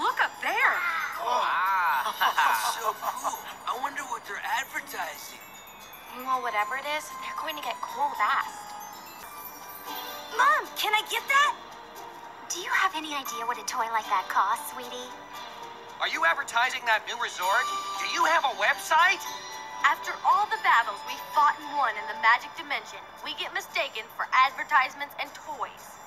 look up there. Oh, wow. so cool. I wonder what they're advertising. Well, whatever it is, they're going to get cool fast. Mom, can I get that? Do you have any idea what a toy like that costs, sweetie? Are you advertising that new resort? Do you have a website? After all the battles we fought and won in the magic dimension, we get mistaken for advertisements and toys.